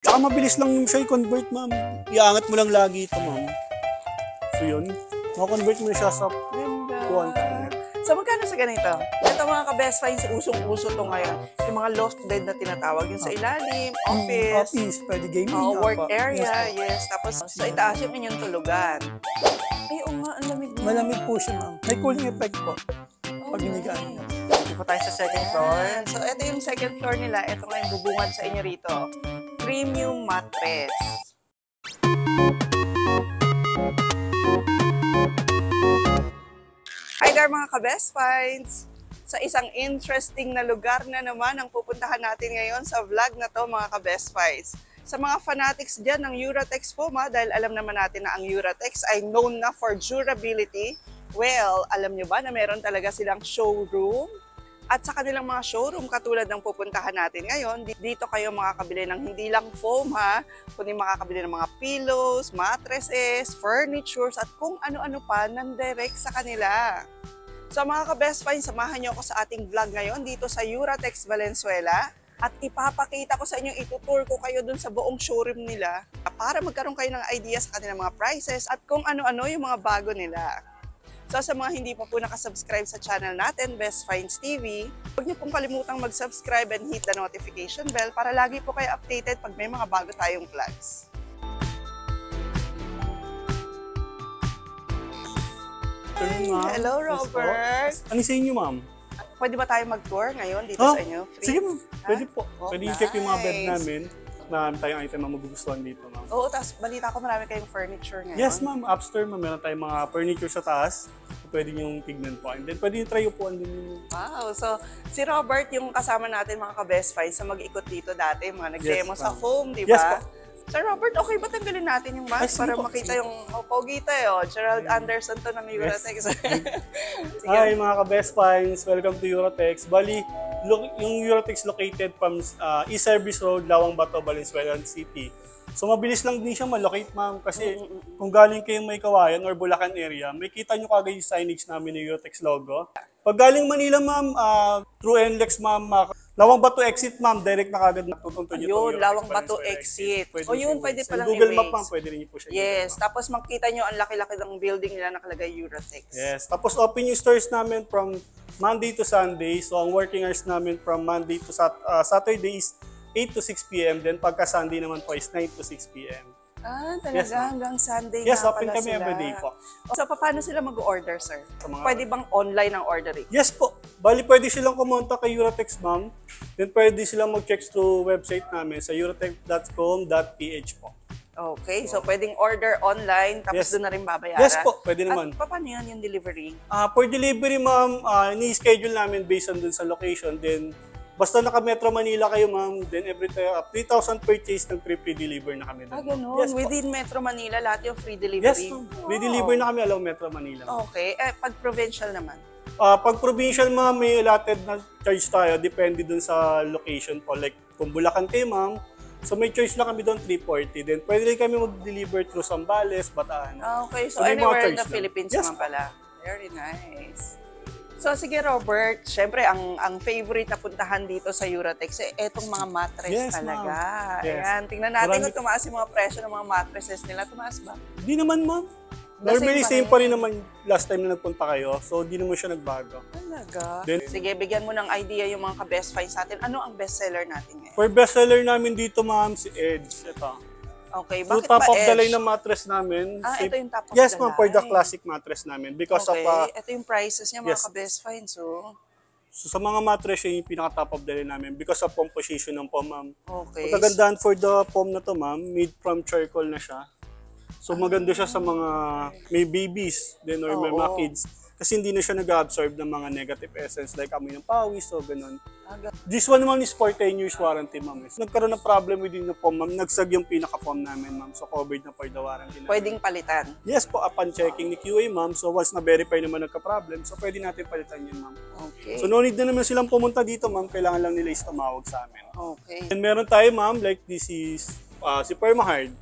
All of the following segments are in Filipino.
Tsaka mabilis lang siya i-convert, ma'am. Iangat mo lang lagi ito, ma'am. So yun, makakonvert mo na siya sa Ganda. kuhan timer. So, magkano sa ganito? Ito mga ka-best finds, usong-uso to ngayon. Yung mga loft bed na tinatawag, yung sa ilalim, office, Office, pwede gaming. oh, ah, work pa- area, Yes, yes. Tapos sa itaas yung inyong tulugan. Ay, oo nga, ang lamig niya. Malamig po siya, ma'am. May cooling effect po. Pag hinigaan niyo. Dito tayo sa second floor. So, ito yung second floor nila. Ito nga yung bubungad sa inyo rito. Premium mattress. Hi there mga ka-best finds! Sa isang interesting na lugar na naman ang pupuntahan natin ngayon sa vlog na to mga ka-best finds. Sa mga fanatics dyan ng Uratex Foma, dahil alam naman natin na ang Uratex ay known na for durability, well, alam nyo ba na meron talaga silang showroom at sa kanilang mga showroom katulad ng pupuntahan natin ngayon, di- dito kayo makakabili ng hindi lang foam ha, kundi makakabili ng mga pillows, mattresses, furnitures at kung ano-ano pa nang direct sa kanila. So mga ka-best find, samahan niyo ako sa ating vlog ngayon dito sa Uratex Valenzuela at ipapakita ko sa inyo, itutour ko kayo dun sa buong showroom nila para magkaroon kayo ng idea sa kanilang mga prices at kung ano-ano yung mga bago nila. So sa mga hindi pa po nakasubscribe sa channel natin, Best Finds TV, huwag niyo pong kalimutang mag-subscribe and hit the notification bell para lagi po kayo updated pag may mga bago tayong vlogs. Ma'am. Hello. Robert. Ano sa inyo, ma'am? Pwede ba tayo mag-tour ngayon dito Oh, sa inyo? Free? Sige, ma'am. Pwede po. Oh, Pwede i-check yung mga bed nice. namin. Marami tayong item na magugustuhan dito, ma'am. Oo, tapos balita ko marami kayong furniture ngayon. Yes, ma'am. Upstairs, ma'am. Meron tayong mga furniture sa taas. Pwede niyong tignan po. And then, pwede yung try upuan din yung... Wow. So, si Robert, yung kasama natin mga ka-best finds sa mag-ikot dito dati, mga nag-demo Yes, sa foam, di Yes, ba? po. Sir Robert, okay ba tanggalin natin yung mask para po, makita yung oh, pogi tayo? Gerald Anderson to ng Uratex. Sige. Hi, mga ka-best finds. Welcome to Eurotex. Bali, lo- yung Eurotex located from uh, East Service Road, Lawang Bato, Valenzuela City. So, mabilis lang din siya malocate, ma'am. Kasi kung galing kayong may kawayan or Bulacan area, may kita nyo kagad yung signage namin ng Eurotex logo. Pag galing Manila, ma'am, uh, through NLEX, ma'am, Lawang Bato exit, ma'am, direct na kagad natutunto nyo Yun, itong Eurotex Lawang Bato exit. O, yun, pwede palang Sa Google Map, ma'am, pwede rin po siya Yes, tapos makita nyo ang laki-laki ng building nila nakalagay Uratex. Yes. Tapos open yung stores namin from Monday to Sunday. So ang working hours namin from Monday to Sat uh, Saturday is 8 to 6 p.m. Then pagka Sunday naman po is 9 to 6 p.m. Ah, talaga Yes, hanggang Sunday Yes, nga open pala kami sila. everyday po. So, paano sila mag-order, sir? Sa mga- Pwede bang online ang ordering? Yes po. Bali pwede silang kumonta kay Eurotex ma'am. Then pwede silang mag-check through website namin sa eurotex.com.ph po. Okay, so pwedeng order online tapos Yes. doon na rin babayaran? Yes po, pwede naman. At paano yan yung delivery? Ah, for delivery ma'am, ah, ni-schedule namin based on dun sa location. Then basta naka Metro Manila kayo ma'am, then every uh, 3,000 purchase ng free deliver na kami. Ah, ganun. Yes po. Within Metro Manila, lahat yung free Yes, delivery? ma'am. Wow. May deliver na kami allow Metro Manila. Okay, eh, pag provincial naman? Ah, pag provincial ma'am, may allotted na charge tayo. Depende dun sa location po. Like, kung Bulacan kayo ma'am, so may charge lang kami doon 340. Then pwede rin kami mag-deliver through Sambales, Bataan. Ah, Okay, so, So, anywhere in the lang. Philippines Yes, naman po. pala. Very nice. So sige Robert, syempre ang ang favorite na puntahan dito sa Uratex eh etong mga mattress Yes, talaga. Yes. Ayan, tingnan natin Marami- kung tumaas yung mga presyo ng mga mattresses nila. Tumaas ba? Di naman ma'am. Normally, same pa rin naman last time na nagpunta kayo. So, di naman siya nagbago. Talaga? Then- Sige, bigyan mo ng idea yung mga ka-best finds natin. Ano ang best seller natin ngayon? For bestseller namin dito ma'am, si Edge. Ito. Okay, So, bakit top ba of the Edge? line na mattress namin. Ah, ito yung top of Yes the ma'am, for the classic mattress namin. Because Okay, of, uh, ito yung prices niya mga yes. ka-best finds. Oh. so, sa mga mattress, yun yung pinaka-top of the line namin. Because of composition ng foam ma'am. Okay. Ang kagandahan for the foam na to ma'am, made from charcoal na siya. So maganda siya sa mga may babies then or may mga kids. Kasi hindi na siya nag-absorb ng mga negative essence like amoy ng pawis o ganun. This one naman is for 10 years warranty ma'am. Nagkaroon ng problem within the foam ma'am. Nagsag yung pinaka-foam namin ma'am. So covered na for the warranty namin. Pwedeng palitan. Yes po, upon checking ni QA ma'am. So once na-verify naman nagka-problem, so pwede natin palitan yun ma'am. Okay. So no need na naman silang pumunta dito ma'am. Kailangan lang nila is tumawag sa amin. okay. And meron tayo ma'am, like this is uh, si Permahard.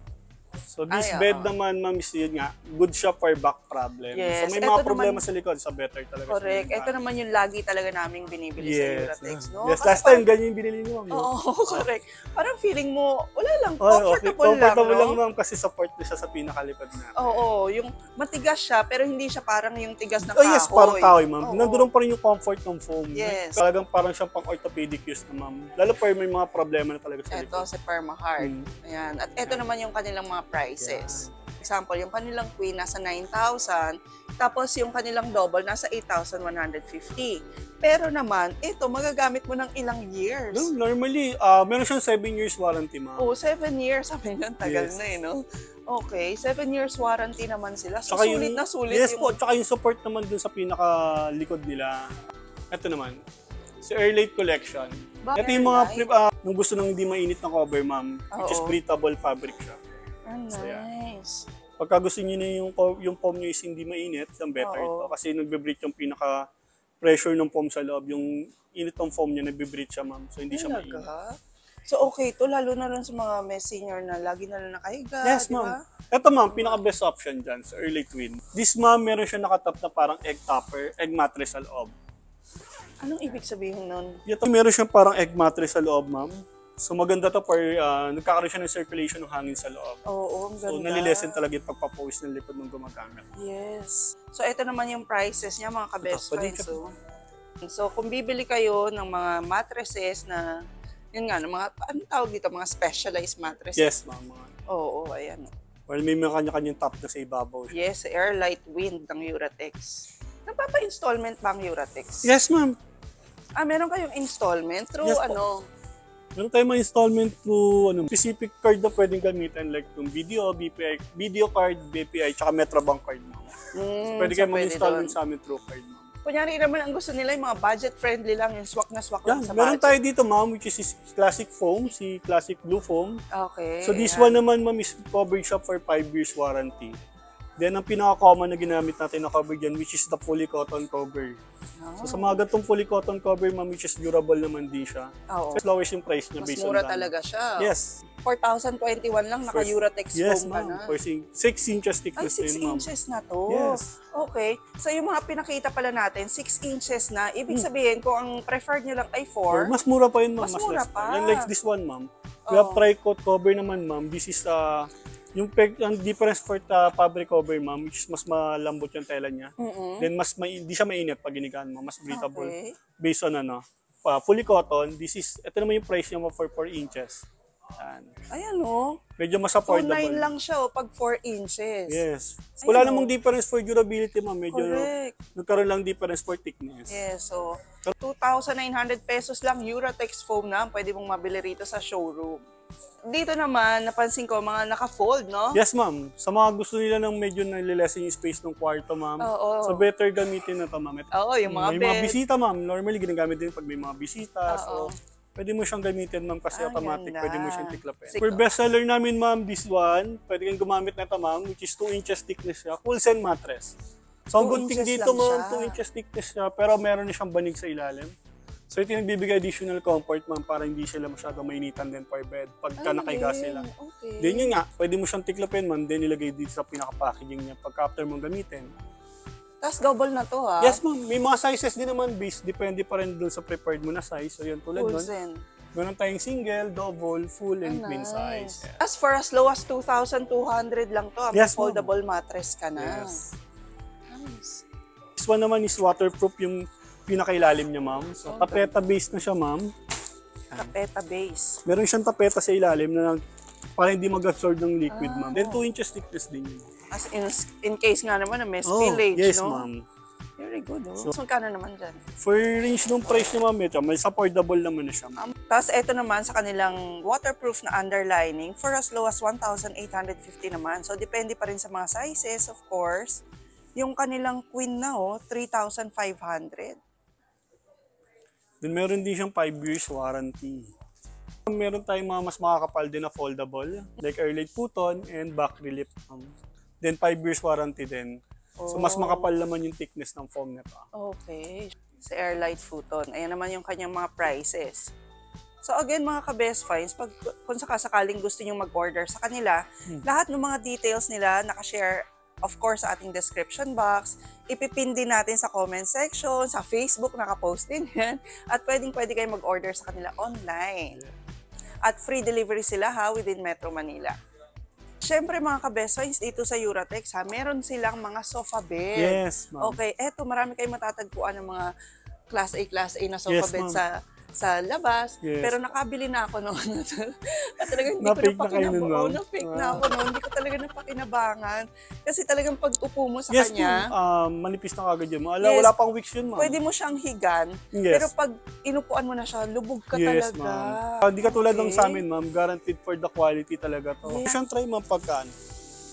So this Ay, bed oo. naman, ma'am, is yun nga, good siya for back problem. Yes. So may Eto mga naman- problema sa likod, sa better talaga. siya Correct. Ito naman yung lagi talaga naming binibili sa Yes. Uratex, no? Yes, Kasi last time, ganyan yung binili niyo, ma'am. no? Oo, correct. Parang feeling mo, wala lang, Oh, okay. comfortable, Comfortable lang, lang, no? ma'am, kasi support na siya sa pinakalikod na. Oo, yung matigas siya, pero hindi siya parang yung tigas ng Oh yes, parang kahoy, Oo. ma'am. Nandun pa rin yung comfort ng foam. Yes. Talagang parang siyang pang orthopedic use na, ma'am. Lalo pa yung may mga problema na talaga sa Ito likod. si Permahard. Mm. Ayan. At ito naman yung kanilang mga prices. Example, yung kanilang queen nasa 9,000, tapos yung kanilang double nasa 8,150. Pero naman, ito magagamit mo ng ilang years. No, normally, ah meron siyang 7 years warranty, ma'am. Oh, 7 years. Sabi niyo, tagal Yes. na eh, no? Okay, 7 years warranty naman sila. So, Tsaka sulit na sulit yes yung... po, tsaka yung support naman dun sa pinakalikod nila. Ito naman, si Airlight Collection. Ba- Ito yung mga, flip, ah, nung gusto ng hindi mainit na cover, ma'am, which is Oo. breathable fabric siya. Ah, So, yeah. nice. Pagka gusto niyo na yung, yung foam niyo is hindi mainit, yung better Oo. ito. Kasi nagbe-breathe yung pinaka pressure ng foam sa loob. Yung init ng foam niya, nagbe-breathe siya, ma'am. So, hindi siya mainit. Talaga? So, okay to lalo na lang sa mga may senior na lagi na lang nakahiga, Yes, di ba? ma'am. Ito, ma'am, pinaka-best option dyan sa early twin. This, ma'am, meron siya nakatap na parang egg topper, egg mattress sa loob. Anong ibig sabihin nun? Ito, meron siyang parang egg mattress sa loob, ma'am. So, maganda to for, uh, nagkakaroon siya ng circulation ng hangin sa loob. Oo, ang ganda. So, nalilesen talaga yung pagpapawis ng lipod ng gumagamit. Yes. So, ito naman yung prices niya, mga ka-best friends. So, so, kung bibili kayo ng mga mattresses na, yun nga, ng mga, ano tawag dito, mga specialized mattresses. Yes, ma'am. mga- Oo, ayan. Well, may mga kanya-kanyang top na sa ibabaw. Yes, Airlight Wind ng Uratex. Nagpapa-installment ba ang Uratex? Yes, ma'am. Ah, meron kayong installment through Yes po. Meron tayong mga installment through ano, specific card na pwedeng gamitin like yung video, BPI, video card, BPI, tsaka Metrobank card. ma'am. Mm, Pwede so kayo mag-installment sa amin through card. ma'am. Kunyari naman ang gusto nila yung mga budget friendly lang, yung swak na swak lang Yan, sa meron budget. tayo dito ma'am which is si classic foam, si classic blue foam. Okay. So this ayan. one naman ma'am is covered siya for 5 years warranty. Then ang pinaka-common na ginamit natin na cover dyan which is the fully cotton cover. Ah, So sa mga gatong fully cotton cover ma'am which is durable naman din siya. Oo. Mas lowest yung price niya Mas based mura on that. talaga siya. Yes. 4,021 lang, First- naka-Uratex Yes foam ka ma'am. na. For 6 inches Ay, thickness 6 na yun ma'am. inches na to. Yes. Okay. So, yung mga pinakita pala natin, 6 inches na. Hmm. Ibig sabihin, kung ang preferred nyo lang ay 4, Mas mura pa yun, ma'am. Mas Mas, mura less pa. Yan, like this one, ma'am. We Oh. have tri-coat cover naman, ma'am. This is, uh, yung peg, ang difference for the fabric cover, ma'am, which is mas malambot yung tela niya. Mm-mm. Then, mas may, hindi siya mainit pag ginigaan mo. Mas breathable. Okay. Based on ano, uh, fully cotton, this is, ito naman yung price niya mo for 4 inches. Yan. Ayan o. Medyo mas 2.9 affordable. lang siya o pag 4 inches. Yes. Wala namang oh. difference for durability, ma'am. Medyo Correct. nagkaroon lang difference for thickness. Yes, so 2,900 pesos lang Uratex foam na pwede mong mabili rito sa showroom. Dito naman, napansin ko, mga naka-fold, no? Yes, ma'am. Sa mga gusto nila ng medyo nalilesen yung space ng kwarto, ma'am. Oo. So, better gamitin na to, ma'am. Ito- Oo, yung mga may bed. mga bisita, ma'am. Normally, ginagamit din pag may mga bisita. Oo. So, pwede mo siyang gamitin, ma'am, kasi Ah, automatic. Pwede mo siyang tiklapin. Sige. For bestseller namin, ma'am, this one, pwede kang gumamit na ito, ma'am, which is 2 inches thickness siya. Full send mattress. So, ang good thing dito, ma'am, siya. 2 inches thickness siya, pero meron na siyang banig sa ilalim. So, ito yung bibigay additional comfort, ma'am, para hindi sila masyado mainitan din for bed pagka Ay, nakahiga sila. Okay. Then yun nga, pwede mo siyang tiklapin, ma'am, then ilagay dito sa pinaka-packaging niya pagka after mong gamitin. Tapos double na to, ha? Yes, ma'am. May mga sizes din naman based. Depende pa rin dun sa prepared mo na size. So, yun, tulad nun. Meron tayong single, double, full, and Ah, queen nice. size. As far as low as 2,200 lang to, Yes, foldable mattress ka na. Yes. Nice. This one naman is waterproof yung pinakailalim niya, ma'am. So, tapeta based na siya, ma'am. Tapeta base. Meron siyang tapeta sa ilalim na para hindi mag-absorb ng liquid, Ah. ma'am. Then, 2 inches thickness din yun. As in, in case nga naman na may Oh, spillage, yes, no? ma'am. Very good, oh. So, magkano naman dyan? For range ng price niya, ma'am, ito, may affordable naman na siya, ma'am. Um, Tapos ito naman sa kanilang waterproof na underlining for as low as 1,850 naman. So depende pa rin sa mga sizes, of course. Yung kanilang queen na oh, 3,500. Then meron din siyang 5 years warranty. Meron tayong mga mas makakapal din na foldable, like airlight futon and back relief. Um, then 5 years warranty din. So mas Oh. makapal naman yung thickness ng foam nito. Okay. Sa Airlight Futon. Ayan naman yung kanyang mga prices. So again mga ka-best finds, pag, kung sakasakaling gusto nyo mag-order sa kanila, Hmm. lahat ng mga details nila nakashare of course sa ating description box. Ipipin din natin sa comment section, sa Facebook, nakapost din yan. At pwedeng pwede kayo mag-order sa kanila online. At free delivery sila ha, within Metro Manila. Siyempre mga ka-best finds, dito sa Uratex ha, meron silang mga sofa bed. Yes, ma'am. Okay, eto marami kayong matatagpuan ng mga class A, class A na sofa Yes, bed sa sa labas. Yes. Pero nakabili na ako noon. At talagang hindi Na-fake ko na ma'am? Oo, na-fake na Ah. ako noon. Hindi ko talaga napakinabangan. Kasi talagang pag upo mo sa Yes, kanya, ma'am. Um, manipis na kagad yun. Wala, Yes. wala pang weeks yun, ma'am. pwede mo siyang higan. Yes. Pero pag inupuan mo na siya, lubog ka yes, talaga. ma'am. Ah, Hindi ka tulad ng Okay. sa amin, ma'am. Guaranteed for the quality talaga to. Yeah. Siyang try, ma'am, pagkaan.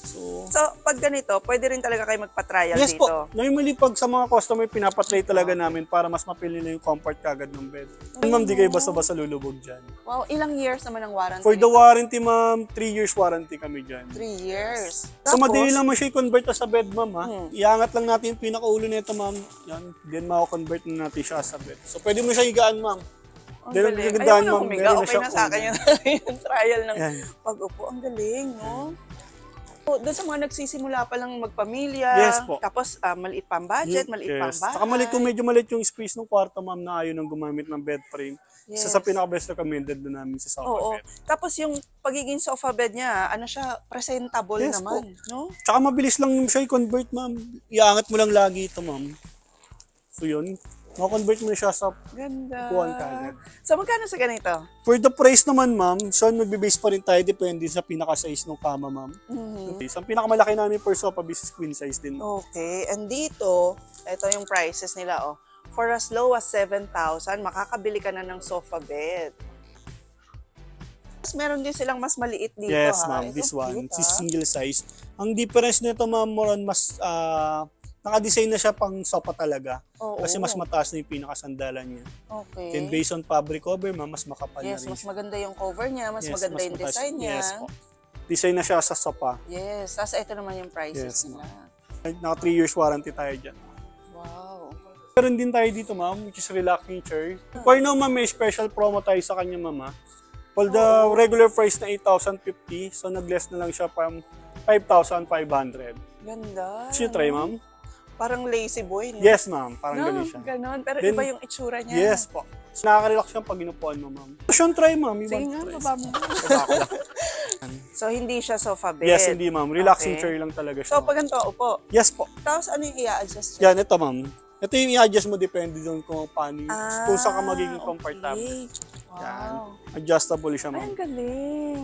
So, So, pag ganito, pwede rin talaga kayo magpa-trial yes dito. po. Normally, pag sa mga customer, pinapatry talaga namin para mas mapili nila yung comfort kagad ng bed. Yun, ma'am, di kayo basta-basta lulubog dyan. Wow, ilang years naman ang warranty? For the nito? warranty, ma'am, 3 years warranty kami dyan. Three years. So, madali lang mo siya i-convert sa bed, ma'am, ha? Hmm. Iangat lang natin yung pinakaulo nito, ma'am. Yan. Then, mako-convert na natin siya sa bed. So, pwede mo siya higaan, ma'am. Ang Then, galing. mo na humiga. Na Okay na sa akin yung, yung trial ng pag-upo. Ang galing, no? So, doon sa mga nagsisimula pa lang magpamilya, Yes po. tapos ah, maliit pang budget, maliit pang yes. bahay. Saka maliit kung medyo maliit yung space ng kwarto, ma'am, na ayaw nang gumamit ng bed frame. Isa sa Yes. pinaka-best recommended na namin sa sofa Oo. bed. Tapos yung pagiging sofa bed niya, ano siya, presentable Yes naman, no? Tsaka mabilis lang siya i-convert, ma'am. Iangat mo lang lagi ito, ma'am. So yun, ma-convert mo siya sa Ganda. upuan kagad. So, magkano sa ganito? For the price naman, ma'am, so magbe-base pa rin tayo depende sa pinaka-size ng kama, ma'am. Mhm. Okay, so ang pinakamalaki namin per sofa is queen size din. Okay. And dito, ito yung prices nila, oh. For as low as 7,000, makakabili ka na ng sofa bed. Tapos meron din silang mas maliit dito, Yes, ha? ma'am. This one, cute, this ha? single size. Ang difference nito, ma'am, more on mas, ah, naka-design na siya pang sofa talaga. Oo. Kasi mas mataas na yung pinakasandalan niya. Okay. Then based on fabric cover, ma'am, mas makapal Yes, na rin mas siya. maganda yung cover niya, mas Yes, maganda yung mataas. design niya. Yes po. Design na siya sa sofa. Yes, tapos ito naman yung prices Yes, nila. Naka 3 years warranty tayo dyan. Wow. Meron din tayo dito, ma'am, which is relaxing chair. For now, ma'am, may special promo tayo sa kanya, ma'am. ah. For the regular price na 8,050, so nag-less na lang siya from 5,500. Ganda. Should you try, ma'am? Parang lazy boy, no? Yes, ma'am. Parang no, ganun siya. ganon. Pero Then- iba yung itsura niya. Yes po. So, nakaka-relax siya pag inupuan mo, ma'am. Should try, ma'am. Sige nga, baba mo. So, hindi siya sofa bed. Yes, hindi, ma'am. Relaxing Okay. chair lang talaga siya. So, pag ganito, upo. Yes po. Tapos, ano yung i-adjust niya? Yan, ito, ma'am. Ito yung i-adjust mo depende doon kung paano, kung saan ka magiging comfortable. Ah, Okay. Wow. Adjustable siya, Ay, ma'am. ang galing.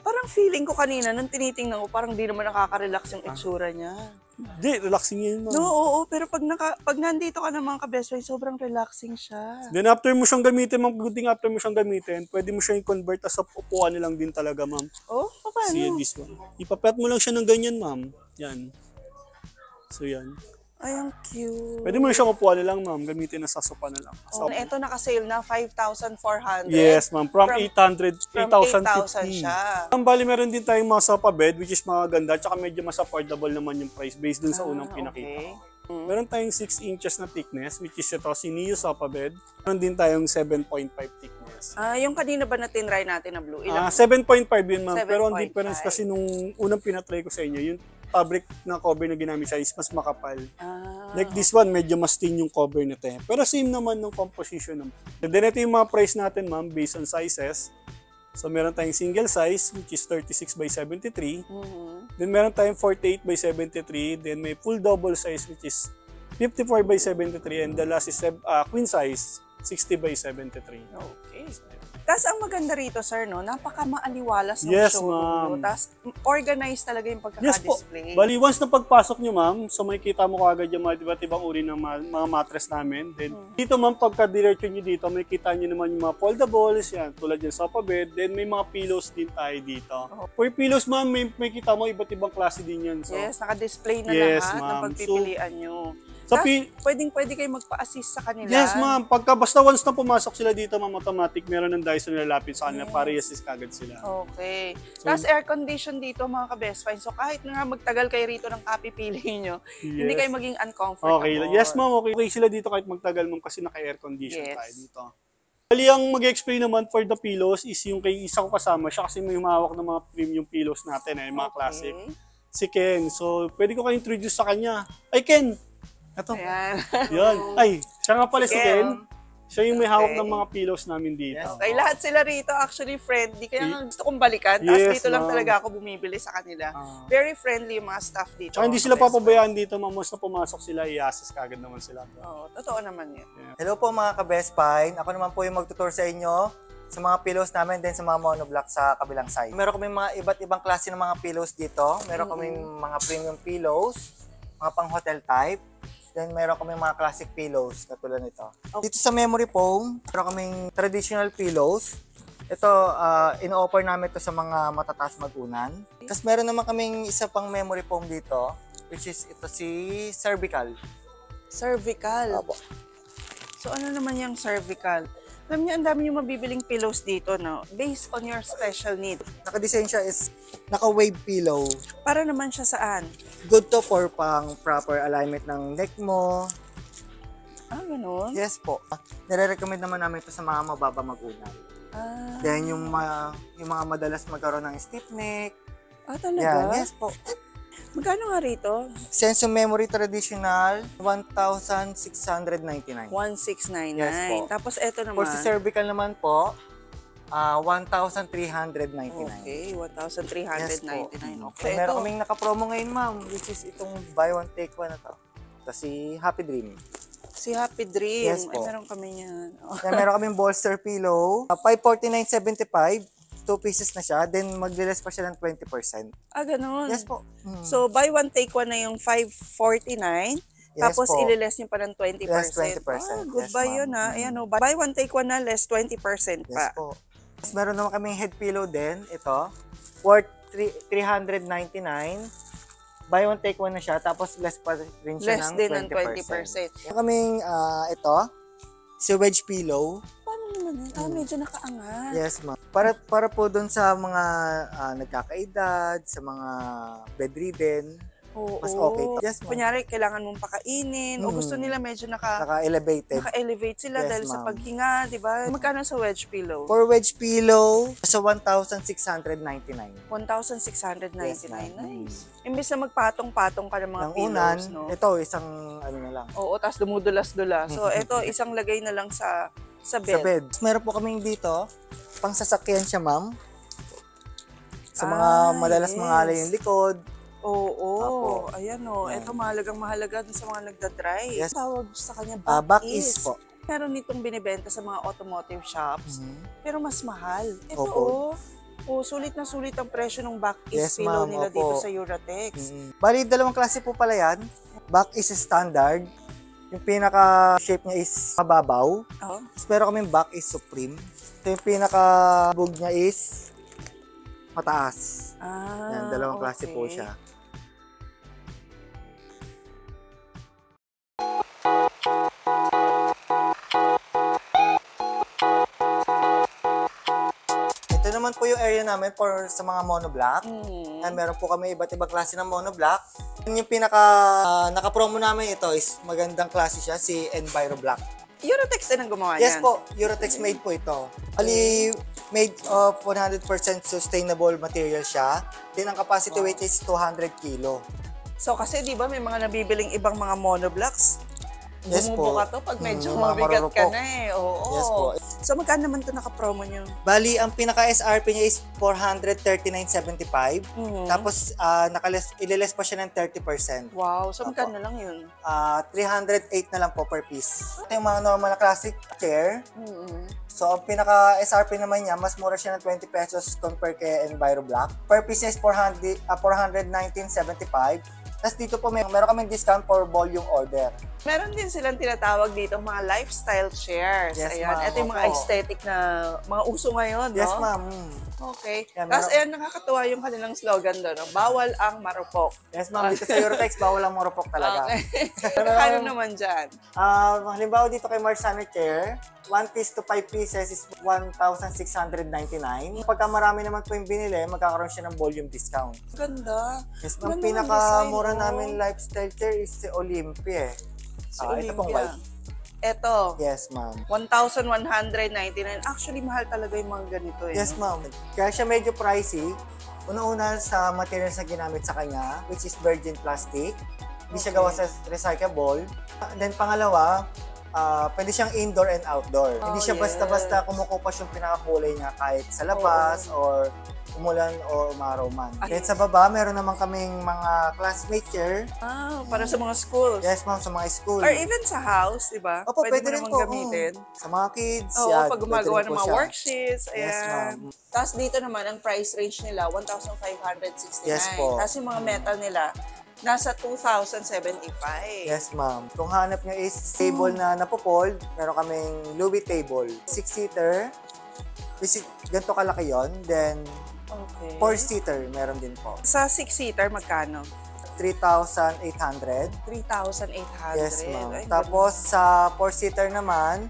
Parang feeling ko kanina, nung tinitingnan ko, parang di naman nakaka-relax yung itsura niya. Hindi, relaxing yun. No, oo, pero pag, naka, pag nandito ka ng mga ka-best friend, sobrang relaxing siya. Then after mo siyang gamitin, ma'am, good thing after mo siyang gamitin, pwede mo siyang i-convert as sa upuan na lang din talaga, ma'am. Oh, paano? See this one. Ipapet mo lang siya ng ganyan, ma'am. Yan. So yan. Ay, ang cute. Pwede mo na siyang upuan na lang, ma'am. Gamitin na sa sofa na lang. Oh, ito naka-sale na, 5,400. yes, ma'am. From, From- 800, From 8,050. 8,000 siya. Ang bali, meron din tayong mga sofa bed, which is mga ganda, tsaka medyo mas affordable naman yung price based dun sa unang Ah, pinakita okay. Meron tayong 6 inches na thickness, which is ito, si Neo sofa bed. Meron din tayong 7.5 thickness. Ah, yung kanina ba na tinry natin na blue? Ilang? Ah, 7.5 yun, ma'am. Pero ang 7.5. difference kasi nung unang pinatry ko sa inyo, yung fabric na cover na ginamit siya is mas makapal. Ah, Like this one, medyo mas thin yung cover nito eh. Pero same naman ng composition. Ng... And then ito yung mga price natin, ma'am, based on sizes. So meron tayong single size, which is 36 by 73. mhm. Then meron tayong 48 by 73. Then may full double size, which is 54 by 73. And the last is uh, queen size, 60 by 73. Okay. Tapos ang maganda rito, sir, no, napaka-maaliwalas ng Yes, showroom. ma'am. Tapos organized talaga yung Yes po. pagkaka-display. Bali, once na pagpasok nyo, ma'am, so makikita mo kagad yung mga iba't ibang uri ng mga mattress namin. Then, Hmm. dito, ma'am, pagka diretso nyo dito, makikita nyo naman yung mga foldables, yan, tulad yung sofa bed. Then, may mga pillows din tayo dito. For pillows, ma'am, may, makikita mo iba't ibang klase din yan. So, yes, naka-display na Yes, lahat ng pagpipilian nyo. Sa Tapos, pi- pwedeng pwede kayo magpa-assist sa kanila. Yes, ma'am. Pagka basta once na pumasok sila dito, ma'am, automatic, meron ng Dyson na lalapit sa kanila para i-assist kagad sila. Okay. So- Tapos air condition dito mga ka-best friends. So kahit nga magtagal kayo rito ng kapipili nyo, hindi Yes. kayo maging uncomfortable. Okay. Yes, ma'am. Okay. okay sila dito kahit magtagal, ma'am, kasi naka-air condition Yes. tayo dito. Bali, ang mag-explain naman for the pillows is yung kay isa ko kasama siya kasi may humawak ng mga premium pillows natin, eh, mga classic. Okay. Si Ken. So, pwede ko kayo introduce sa kanya. Ay, Ken! Ito. Ayan. Yan. Ay, siya nga pala si Si Ken. Siya yung may hawak Okay. ng mga pillows namin dito. Okay, lahat sila rito actually friendly. Kaya nga gusto kong balikan. Tapos Yes, dito lang ma'am. talaga ako bumibili sa kanila. Ah. Very friendly yung mga staff dito. Tsaka hindi sila papabayaan dito, mamos na pumasok sila, i-assist kagad naman sila. Oo, totoo naman yun. Hello po mga ka-Best Pine. Ako naman po yung magtutur sa inyo sa mga pillows namin din sa mga monoblock sa kabilang side. Meron kami mga iba't ibang klase ng mga pillows dito. Meron kami mga premium pillows, mga pang hotel type. Then meron kami mga classic pillows katulad nito. Dito sa memory foam, meron kaming traditional pillows. Ito, ah, in-offer namin to sa mga matataas magunan. Tapos meron naman kaming isa pang memory foam dito, which is ito si cervical. Cervical. Apo. So ano naman yung cervical? Alam niyo, ang dami yung mabibiling pillows dito, no? Based on your special need. Naka-design siya is naka-wave pillow. Para naman siya saan? Good to for pang proper alignment ng neck mo. Ah, ganun? Yes po. Nire-recommend naman namin ito sa mga mababa magunan. Ah, Then yung, ma- yung mga madalas magkaroon ng stiff neck. ah talaga? yes po. Magkano nga rito? Senso Memory Traditional, 1,699. 1699. Yes po. Tapos eto naman. For sa cervical naman po, ah 1,399. Okay, 1,399. Yes po. Okay, So, meron kaming nakapromo ngayon, ma'am, which is itong buy one, take one na to. Ito si Happy Dream. Si Happy Dream. Yes Ay, po. meron kami yan. Oh. Meron kaming bolster pillow. Uh, 549.75. Two pieces na siya. Then magli-less pa siya ng 20%. Ah, ganun. Yes po. Mm. So, buy one, take one na yung 549. Yes tapos, po. ililess nyo pa ng 20%. Less 20%. Ah, good Yes, buy yun ah. Mm. Ayan o, buy one, take one na, less 20% Yes pa. po. Tapos meron naman kaming head pillow din. Ito. Worth three- 399. Buy one, take one na siya. Tapos less pa rin siya Less ng din ng 20%. 20%. Meron kaming ah, ito. Si wedge pillow. Naman yun? Ah, medyo nakaangat. Yes, ma'am. Para, para po doon sa mga ah, nagkakaedad, sa mga bedridden, Oo. mas okay. Yes, ma'am. Kunyari, kailangan mong pakainin o Mm. gusto nila medyo naka, Naka-elevated. naka-elevate sila Yes, dahil sa paghinga, di ba? Magkano sa wedge pillow? For wedge pillow, sa 1,699. 1,699. Yes, ma'am. nice. Imbis na magpatong-patong ka ng mga Ng unan, pillows, no? ito isang ano na lang. Oo, tapos dumudulas-dula. So, ito, isang lagay na lang sa sa bed. Sa bed. Meron po kaming dito, pang sasakyan siya, ma'am. Sa mga Ah, madalas yes. mangalay yung likod. Oo, Apo. ayan o. Yan. Ito mahalagang mahalaga dun sa mga nagda-drive. Yes. Tawag sa kanya back, back is. is po. Meron nitong binibenta sa mga automotive shops, Mhm. pero mas mahal. Ito Opo. oh, oh, sulit na sulit ang presyo ng back is Yes, pillow nila Opo. dito sa Uratex. Mhm. Bali, dalawang klase po pala yan. Back is standard. Yung pinaka-shape niya is mababaw. Oh, Tapos meron kaming back is supreme. Ito yung pinaka-bug niya is mataas. ah, Yan, dalawang klase po okay. siya. Ito naman po yung area namin for sa mga monoblock. Mhm. And meron po kami iba't ibang klase ng monoblock. Yung pinaka naka-promo namin ito is magandang klase siya, si Enviro Black. Uratex din ang gumawa Yes niyan. po, Eurotex made po ito. Ali made of 100% sustainable material siya. Then ang capacity weight is 200 kilo. So kasi 'di ba may mga nabibiling ibang mga monoblocks. Yes po. ka to pag medyo Mm, mga mabigat ka marurupok. na eh. Oo. Yes po. So magkano naman to naka-promo nyo? Bali, ang pinaka-SRP niya is 439.75. Mhm. Tapos, ah, nakales, ililes pa siya ng 30%. Wow, so magkano lang yun? Ah, 308 na lang po per piece. Ito yung mga normal na classic chair. Mhm. So, ang pinaka-SRP naman niya, mas mura siya ng 20 pesos compare kay Enviro Black. Per piece niya is 400, ah, 419.75. Tapos dito po, may, meron kaming discount for volume order. Meron din silang tinatawag dito mga lifestyle chairs. Yes, Ayan. Ito yung mga Opo. aesthetic na mga uso ngayon, Yes, no? ma'am. Okay. Yan, Tapos ayan, nakakatuwa yung kanilang slogan doon. No? Bawal ang marupok. Yes, ma'am. Dito sa Eurotex, bawal ang moropok talaga. Okay. Kano naman dyan? Ah, halimbawa dito kay Mark Sunner Chair, 1 piece to 5 pieces is 1,699. Pagka marami naman po yung binili, magkakaroon siya ng volume discount. Ganda. Yes, ang ng pinakamura design, oh. namin lifestyle chair is si Olympia eh. Si Ah, ito pong Olympia. white. Eto, Yes, ma'am. 1,199. Actually, mahal talaga yung mga ganito eh. Yes, ma'am. Kaya siya medyo pricey. Una-una sa materials na ginamit sa kanya, which is virgin plastic. Hindi siya Okay. gawa sa recyclable. Then pangalawa, ah, pwede siyang indoor and outdoor. Oh, Hindi siya yes. basta-basta kumukupas yung pinakakulay niya kahit sa labas or umulan or umaraw man. Ay. Then sa baba, meron naman kaming mga classmate chair. Ah, para sa mga schools. Yes, ma'am, sa mga school. Or even sa house, di ba? Opo, pwede, mo rin po. gamitin. oo. Sa mga kids. Oo, yan, pag pwede gumagawa ng mga siya. worksheets, Yes, ayan. ma'am. Tapos dito naman, ang price range nila, 1,569. Yes po. Tapos yung mga metal nila, nasa 2,075. Yes, ma'am. Kung hanap nyo is table na napopold, meron kaming Louis table. Six-seater. Is ganito kalaki yon Then, Okay. four-seater meron din po. Sa six-seater, magkano? 3,800. 3,800. Yes, ma'am. Ay, Tapos, sa four-seater naman,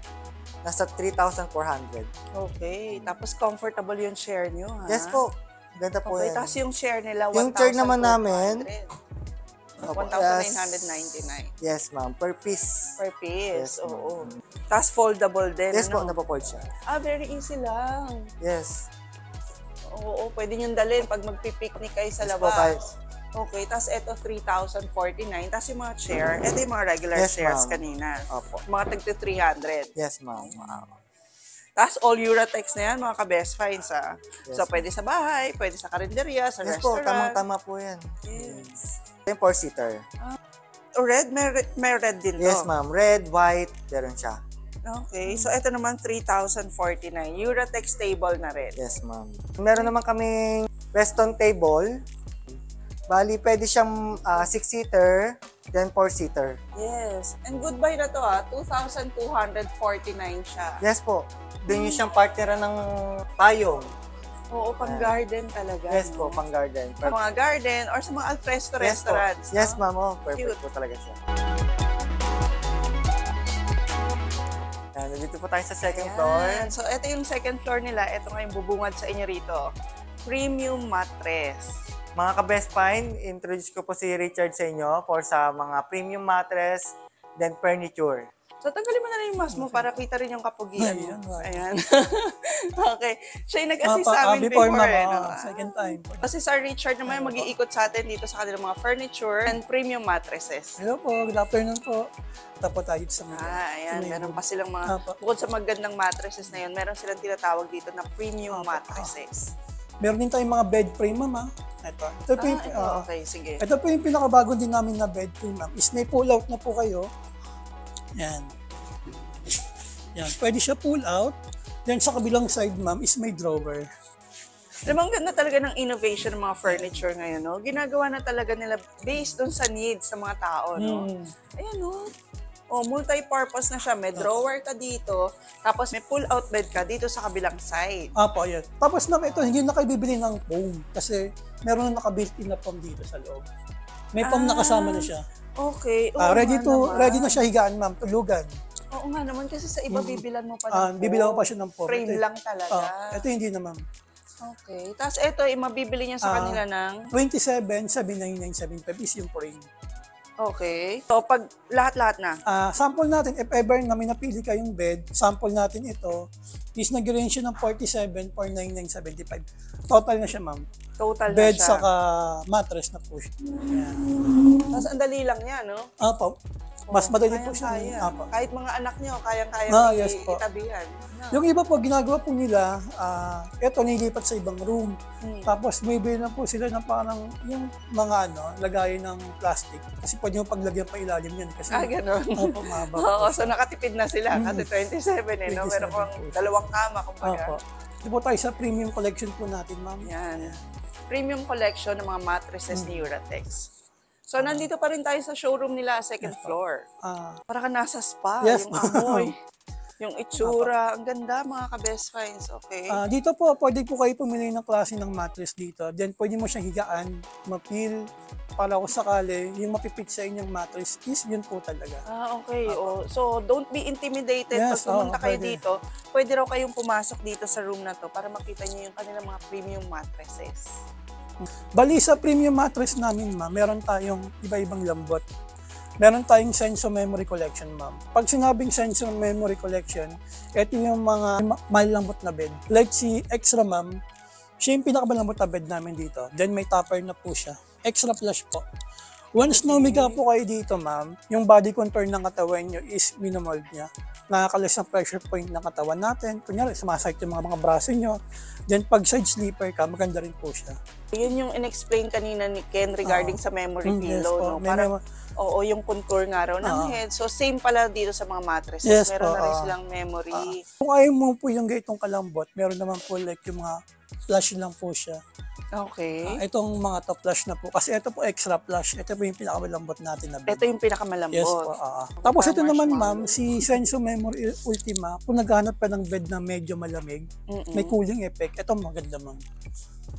nasa 3,400. Okay. Tapos comfortable yung share nyo, ha? Yes po. Ganda po Okay, yan. tapos yung share nila, 1,200. Yung chair naman namin, Opo, 1,999 Yes, ma'am. Per piece. per piece. Yes. Oo. Tapos foldable din, Yes po, ano? napopold siya. Ah, very easy lang. Yes. Oo, pwede nyo dalhin pag magpipiknik kayo sa labas. kahit- Okay, tapos ito 3,049. Tapos yung mga chair, ito yung mga regular Yes, chairs ma'am. kanina. Opo. Mga tagto 300. Yes, ma'am. Wow. Tapos all Eurotex na yan, mga ka-best finds ah. Yes, so pwede sa bahay, pwede sa karinderya, sa Yes po, restaurant. tamang-tama po yan. Yes. Yung four-seater. Oh, red? May, re- may red din to. Yes, ma'am. Red, white, meron siya. Okay, so ito naman 3,049. Eurotex table na rin. Yes, ma'am. Meron naman kaming Weston table. Bali, pwede siyang ah, six-seater, then four-seater. Yes. And goodbye na to ah, 2,249 siya. Yes po. Doon yung siyang partner ng payong. Oo, pang garden talaga. Yes no? po, pang garden. Sa mga garden or sa mga alfresco Yes po. restaurants. Yes, no? ma'am. Oh, perfect Cute. po talaga siya. Nandito po tayo sa second Ayan. floor. So, ito yung second floor nila. Ito nga yung bubungad sa inyo rito. Premium mattress. Mga ka-best find, introduce ko po si Richard sa inyo for sa mga premium mattress, then furniture. So, tanggalin mo na rin yung mask mo para kita rin yung kapugian mo. Ayan, okay. Siya yung nag-assist sa amin before, before. eh, no? second time. Kasi Sir Richard naman mag-iikot sa atin dito sa kanilang mga furniture and premium mattresses. Hello po, good afternoon po. Tapo tayo sa mga. Ah, ayan. Meron pa silang mga, Apo. bukod sa magandang mattresses na yun, meron silang tinatawag dito na premium Apo. mattresses. Meron din tayong mga bed frame, ma'am. ah. Ito. Ito po Ah, yung, ito, ah, okay, sige. ito po yung pinakabago din namin na bed frame, ma'am. Is may pull out na po kayo. Yan. Yan. Pwede siya pull out. Then sa kabilang side, ma'am, is may drawer. Alam mo, ang ganda talaga ng innovation ng mga furniture ngayon, no? Ginagawa na talaga nila based dun sa needs sa mga tao, no? Mm. Ayan, no? Oh, multi-purpose na siya. May drawer ka dito, tapos may pull-out bed ka dito sa kabilang side. Apo, yan. Tapos ma'am, ito, hindi na kayo bibili ng foam. Kasi meron na naka-built-in na foam dito sa loob. May foam na kasama na siya. Okay. Oo Ah, ready nga to, naman. ready na siya higaan, ma'am. Tulugan. Oo nga naman, kasi sa iba bibilan mo pa ng Ah, foam. bibilang ko pa siya ng foam. Frame Ito- lang talaga. Ah, ito hindi na, ma'am. Okay. Tapos ito, eh, mabibili niya sa Ah. kanila ng... 27, 79975 is yung frame. Okay. So, pag lahat-lahat na. Ah, sample natin, if ever na may napili kayong bed, sample natin ito, is nag-range siya ng 47 for 9975. Total na siya, ma'am. Total Bed na siya. saka mattress na po siya. Yan. Tapos ang dali lang niya, no? Apo. Mas Oh, madali po siya. kayang-kaya. Apo. Kahit mga anak niyo, kayang-kaya Ah, i- yes po. itabihan. No? Yung iba po, ginagawa po nila, ah, eto nilipat sa ibang room. Hmm. Tapos may na po sila ng parang yung mga ano, lagayan ng plastic. Kasi pwede mo paglagyan pa ilalim yan. Kasi Ah, ganun. Opo, mahaba. Oo, so nakatipid na sila. Kasi 27 eh, no? 27 Meron kang po. dalawang kama, kumbaga. Opo. Ito po tayo sa premium collection po natin, ma'am. Yan. Premium collection ng mga mattresses ni Uratex. So, nandito pa rin tayo sa showroom nila, second floor. Ah, Para ka nasa spa, Yes, yung amoy, yung itsura. Ang ganda, mga ka-best finds, okay? ah, dito po, pwede po kayo pumili ng klase ng mattress dito. Then pwede mo siyang higaan, mapil, para kung sakali, yung mapipit sa inyong mattress is yun po talaga. Ah, okay. Oh, so, don't be intimidated. Yes, Pag pumunta oo, kayo pwede. dito, pwede raw kayong pumasok dito sa room na to para makita niyo yung kanilang mga premium mattresses. Bali sa premium mattress namin, ma'am, meron tayong iba-ibang lambot. meron tayong Senso Memory Collection, ma'am. Pag sinabing Senso Memory Collection, ito yung mga ma- malambot na bed. Like si Extra, ma'am, siya yung pinakamalambot na bed namin dito. Then may topper na po siya. Extra plush po. Once na umiga po kayo dito, ma'am, yung body contour ng katawan nyo is minomold niya. Nakakalas ng pressure point ng katawan natin. Kunyari, sumasakit yung mga, mga braso nyo. Then pag side sleeper ka, maganda rin po siya. Yun yung in-explain kanina ni Ken regarding sa memory Mm, yes pillow, po. no? May Parang, oo, yung contour nga raw ng Oo. head. So, same pala dito sa mga mattresses. Yes Meron po, na rin oo. silang memory. Kung ayaw mo po yung gaitong kalambot, meron naman po like yung mga flush lang po siya. Okay. Ah, itong mga to flush na po. Kasi ito po extra flush. Ito po yung pinakamalambot natin na. Ito yung pinakamalambot. Yes po. ah. Tapos ito naman ma'am, si Senso Memory Ultima, kung naghahanap ka ng bed na medyo malamig, Mm-mm. may cooling effect, ito maganda ma'am.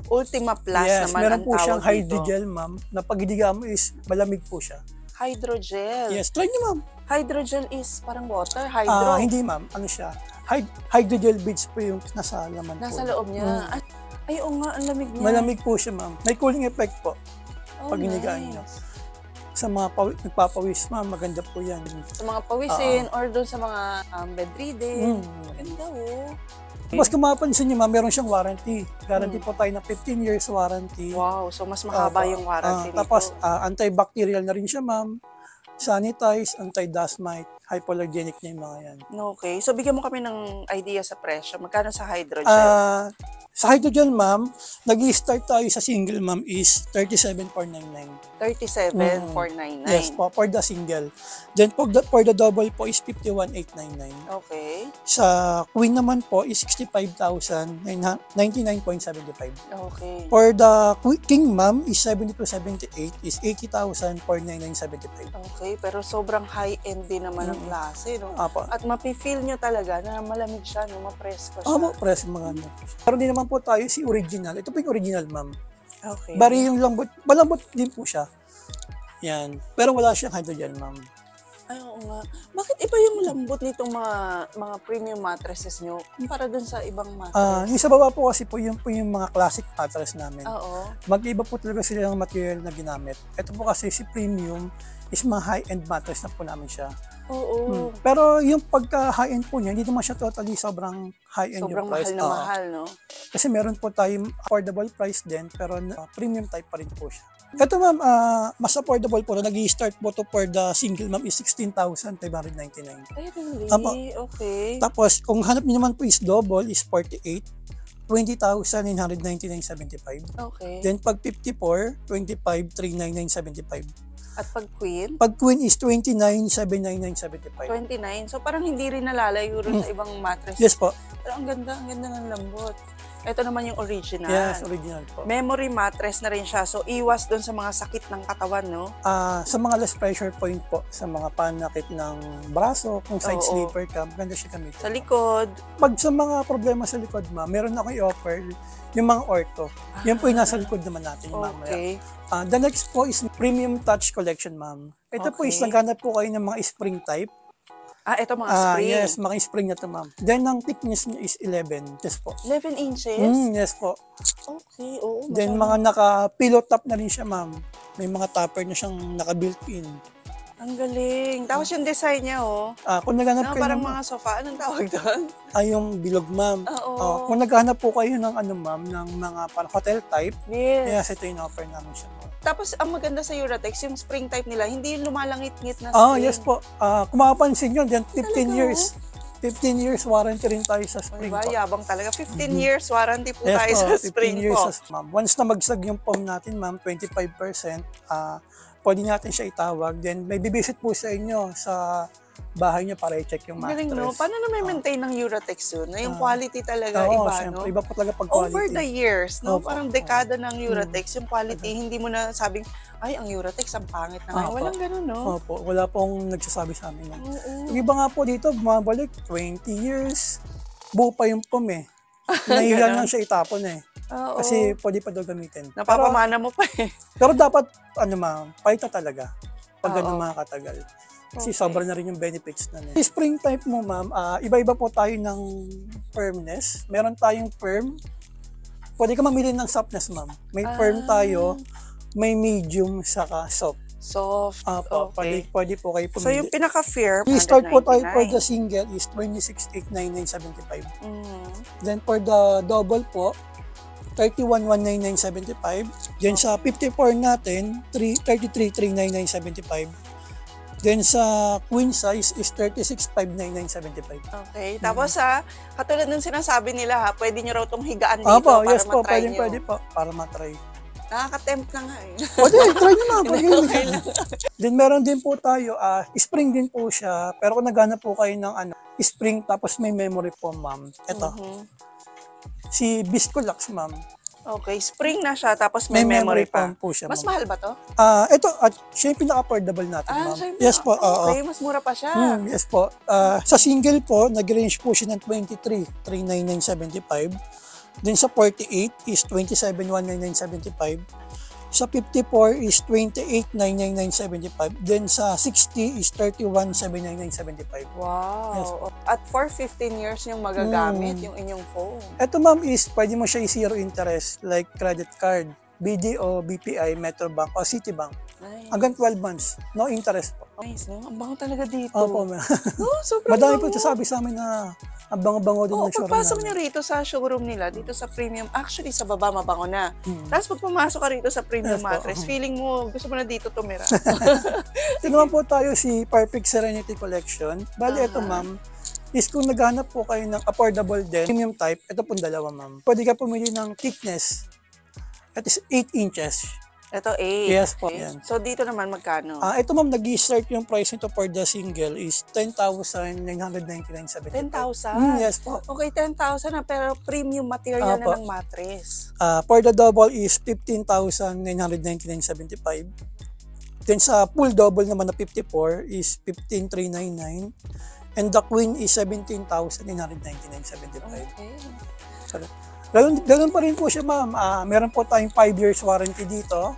Ultima Plus yes, naman meron ang po siyang dito. hydrogel ma'am, na pag hiniga mo is malamig po siya. Hydrogel. Yes, try niyo ma'am. Hydrogel is parang water. Ah, Hydro. hindi ma'am, ano siya, hyd- hydrogel beads po yung nasa laman po. Nasa loob niya. Mm. Ay, ay, oo nga, ang lamig niya. Malamig po siya ma'am. May cooling effect po. Oh, pag hinigaan niyo. nice. Sa mga pawi- nagpapawis ma'am, maganda po yan. Sa mga pawisin or doon sa mga um, bedridden. Mm. Ganda oh. Tapos kung mapapansin niyo ma'am, meron siyang warranty. Guarantee po tayo na 15 years warranty. Hmm. Wow, so mas mahaba Opo. yung warranty Tapos nito. ah, antibacterial na rin siya ma'am. Sanitize, anti-dust mite, hypoallergenic na yung mga yan. Okay, so bigyan mo kami ng idea sa presyo. Magkano sa hydrogel? Ah, sa hydrogel ma'am, nag-start tayo sa single ma'am is 37,499. 37,499. Yes po, for the single. Then for the, for the double po is 51,899. Okay. Sa queen naman po is 65,099.75. Okay. For the king ma'am is 7278 is 80,499.75. Okay, pero sobrang high-end din naman ang Mm. klase, no? Apo. At mapi-feel nyo talaga na malamig siya, no? Mapresko siya. Opo, press mga ano. Pero din naman po tayo si original. Ito po yung original ma'am. Okay. Bari yung lambot, malambot din po siya. Yan. Pero wala siyang hydrogen ma'am. Ay, oo nga. Bakit iba yung lambot nitong mga mga premium mattresses nyo kumpara dun sa ibang mattress? Ah, yung sa baba po kasi po yung, po yung mga classic mattress namin. Oo. Mag-iba po talaga sila ng material na ginamit. Ito po kasi si premium is mga high-end mattress na po namin siya. Oo. Hmm. Pero yung pagka high-end po niya, hindi naman siya totally sobrang high-end Sobrang yung price. mahal na Oo. mahal, no? Kasi meron po tayong affordable price din, pero uh, premium type pa rin po siya. Ito ma'am, ah, mas affordable po na nag-start po to for the single ma'am is 16,599. Ay, really? Apo. Okay. Tapos kung hanap niyo naman po is double is 48, 20,999.75. Okay. Then pag 54, 25,399.75. At pag queen, Pag queen is 29,799.75. 29. So parang hindi rin nalalayo rin sa ibang mattress. Hmm. Yes po. Pero ang ganda, ang ganda ng lambot. Ito naman yung original. Yes, original po. Memory mattress na rin siya. So iwas doon sa mga sakit ng katawan, no? Ah, sa mga less pressure point po, sa mga panakit ng braso, kung side Oo. sleeper ka, maganda siya gamitin. Sa likod. Pag sa mga problema sa likod, ma, meron ako i-offer yung mga ortho. Yan po yung nasa likod naman natin mamaya. Okay. Ah, the next po is Premium Touch Collection, ma'am. Ito po is Okay. naghanap po kayo ng mga spring type. Ah, ito mga Ah, spring. yes, mga spring na to, ma'am. Then, ang thickness niya is 11. Yes po. 11 inches? Mm, yes po. Okay, oo. Then, masyado. mga naka-pillow top na rin siya, ma'am. May mga topper na siyang naka-built-in. Ang galing. Tapos yung design niya, oh. Ah, kung naghanap No, kayo parang ng, mga sofa. Anong tawag doon? ay, yung bilog, ma'am. Oo. Ah, kung naghanap po kayo ng ano, ma'am, ng mga parang hotel type, Yes. yes, ito yung offer namin siya. Tapos, ang maganda sa Uratex, yung spring type nila, hindi yung lumalangit-ngit na Ah, spring. yes po. Ah, kung makapansin nyo, then 15 Talaga, years. 15 years warranty rin tayo sa spring Diba? po. Yabang talaga. 15 years warranty po Yes tayo po, sa 15 spring years po. sa- ma'am. Once na magsag yung foam natin, ma'am, 25%, ah, pwede natin siya itawag. Then may bibisit po sa inyo sa bahay niyo para i-check yung mattress. Galing, no? Paano na may maintain ng Uratex yun? Na yung Ah. quality talaga, Oo, iba, syempre, no? iba po talaga pag quality. Over the years, no? Opo. Parang dekada ng Uratex, yung quality, hindi mo na sabing, ay, ang Uratex, ang pangit na ngayon. Opo. Walang ganun, no? Opo, wala pong nagsasabi sa amin. yan. Oo. Yung iba nga po dito, bumabalik 20 years, buo pa yung foam eh. Nahiya lang siya itapon eh. Oo. Kasi pwede pa daw gamitin. Pero, Napapamana mo pa eh. pero dapat, ano ma'am, paita talaga. Pag Oo. ganun mga katagal. Kasi Okay. sobra na rin yung benefits na Yung spring type mo, ma'am, ah, iba-iba po tayo ng firmness. Meron tayong firm. Pwede ka mamili ng softness, ma'am. May firm Ah. tayo, may medium, saka soft. Soft. Apo, pwede, okay. pwede po kayo So yung pumili. pinaka-fair, I-start po tayo for 199. the single is 26,899.75. Mm. Then for the double po, 31,199.75. Then sa 54 natin, 3 33,399.75. Then sa queen size is 36,599.75. Okay. Tapos ha, katulad ng sinasabi nila ha, pwede nyo raw itong higaan dito Apo, para yes po, matry pwede, nyo. pwede po, para matry. Nakaka-tempt na nga eh. Pwede, try nyo na. Pwede nyo. Then meron din po tayo, ah, spring din po siya, pero kung naghanap po kayo ng ano, spring tapos may memory po, ma'am. Ito, Mhm. si Biscolax, ma'am. Okay, spring na siya, tapos may, May memory, memory pa. foam po siya, Mas mahal ba to? Ah, ito, at siya yung pinaka-affordable natin, Ah, ma'am. Yes po, oo. Okay, mas mura pa siya. Hmm, yes po. Ah, sa single po, nag-range po siya ng 23, 39975. Then sa 48 is 27,19975. Sa 54 is 28,99975. Then sa 60 is 31,79975. Wow. Yes At for 15 years yung magagamit Hmm. yung inyong phone. Ito ma'am is pwede mo siya i-zero interest like credit card, BDO, BPI, Metrobank o Citibank. Nice. Hanggang 12 months. No interest po. Nice, no? Ang bango talaga dito. Opo, ma'am. Oh, sobrang Madami po bango. sabi sa amin na ang bango-bango din Oo, ng showroom pagpasok namin. nyo rito sa showroom nila, dito sa premium, actually sa baba mabango na. Hmm. Tapos pag pumasok ka rito sa premium Yes po. mattress, feeling mo, gusto mo na dito tumira. Ito naman po tayo si Perfect Serenity Collection. Bali, ito ma'am, is kung naghanap po kayo ng affordable din, premium type, ito pong dalawa ma'am. Pwede ka pumili ng thickness. That is 8 inches. Ito, 8. Yes po, yan. So, dito naman magkano? Ah, ito ma'am, nag-start yung price nito for the single is 10,999.75. 10,000? Mm, yes po. Okay, 10,000 na, pero premium material Apo. na ng mattress. Ah, for the double is 15,999.75. Then sa full double naman na 54 is 15,399. And the queen is 17,999.75. Okay. Ganun, ganun pa rin po siya, ma'am. Ah, meron po tayong 5 years warranty dito.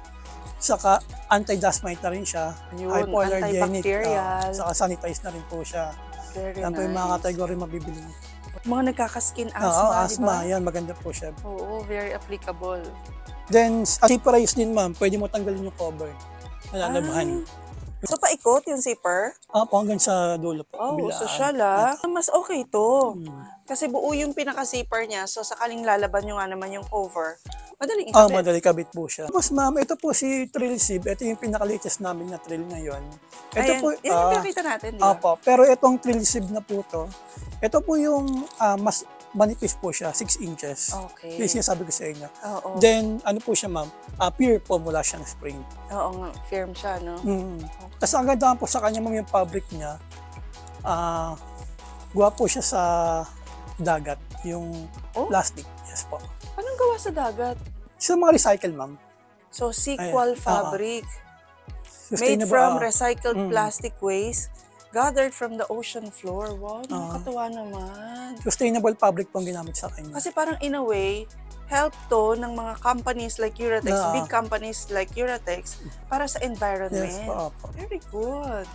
Saka anti-dust mite na rin siya. Yun, hypoallergenic. antibacterial. ah, saka sanitize na rin po siya. Very Yan nice. po yung mga category mabibili. Mga nagkakaskin Ah, asthma, di asthma. ba? Yan, maganda po siya. Oo, very applicable. Then, sa price din, ma'am, pwede mo tanggalin yung cover. Nalalabahan. So, paikot yung zipper? Ah, po hanggang sa dulo po. Oh, kabilaan. social ah. Mas okay to. Hmm. Kasi buo yung pinaka-zipper niya. So, sakaling lalaban nyo nga naman yung cover, madaling Ah, ikabit. madali kabit po siya. Tapos ma'am, ito po si Trill Sib. Ito yung pinaka-latest namin na Trill ngayon. Ito Ayan, po, yan yung ah, pinakita natin, di ba? Apo, pero itong Trill Sib na po to, ito po yung ah, mas manipis po siya, 6 inches. Okay. Yung sinasabi ko sa inyo. Oo. Then, ano po siya ma'am, uh, pure po mula siyang spring. Oo nga, firm siya, no? Mm. Tapos ang ganda po sa kanya ma'am yung fabric niya, ah, guwa po siya sa dagat, yung Oh? plastic. Yes po. Anong gawa sa dagat? Sa mga recycle ma'am. So, sequel Ayan. fabric. Made Sustainable, from ah, recycled Mm. plastic waste gathered from the ocean floor. Wow, Ah. nakakatawa naman. sustainable fabric pong ginamit sa kanya. Kasi parang in a way, help to ng mga companies like Eurotex, Na- big companies like Eurotex, para sa environment. Yes po, opo. Very good.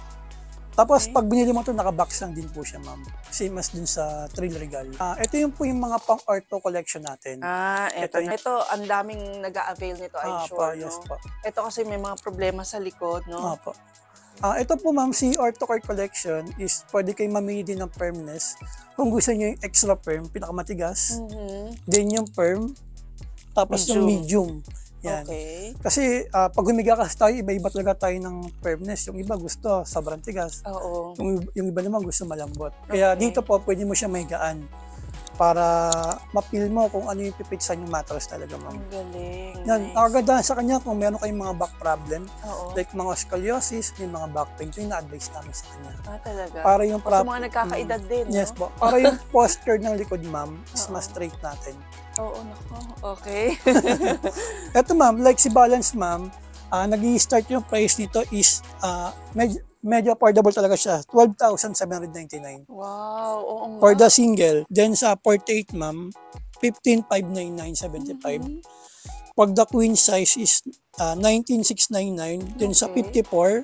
Tapos Okay. pag binili mo ito, nakabox lang din po siya, ma'am. Same as dun sa Trill Regal. Ah, ito yung po yung mga pang ortho collection natin. Ah, eto. Ito Ito, ang daming nag-a-avail nito, I'm Ah, sure, po, yes no? po. Ito kasi may mga problema sa likod, no? Opo. Ah, ito po ma'am, si Orthocare Collection is pwede kayo mamili din ng firmness. Kung gusto niyo yung extra firm, pinakamatigas. Mhm. Then yung firm, tapos yung medium. Yan. Okay. Kasi ah, pag humiga kasi tayo, iba-iba talaga tayo ng firmness. Yung iba gusto sobrang tigas. Oo. Yung, yung iba naman gusto malambot. Kaya Okay. dito po, pwede mo siya mahigaan para mapil mo kung ano yung pipitsan yung mattress talaga, ma'am. Ang galing. Yan, nice. ang kagandahan sa kanya kung meron kayong mga back problem, Oo. like mga scoliosis, may mga back pain, ito yung na-advise namin sa kanya. ah, talaga. Para yung O, sa mga nagkakaedad din, no? Yes po. Para yung posture ng likod, ma'am, is mas straight natin. Oo, nako. Okay. Eto, ma'am, like si Balance, ma'am, ah nag start yung price nito is ah medyo, medyo affordable talaga siya. 12,799 wow. Oo nga. for the single. Then sa 48, ma'am, 15,599.75. Mhm. Pag the queen size is ah, 19,699. Then sa Okay. 54,